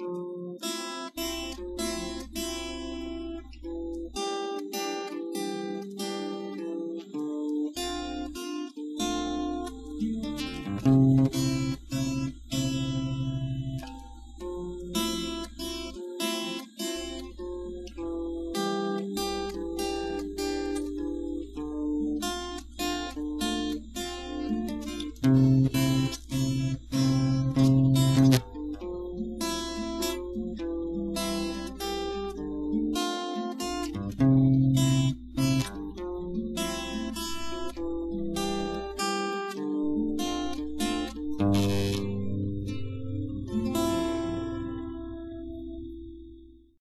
Mm-hmm.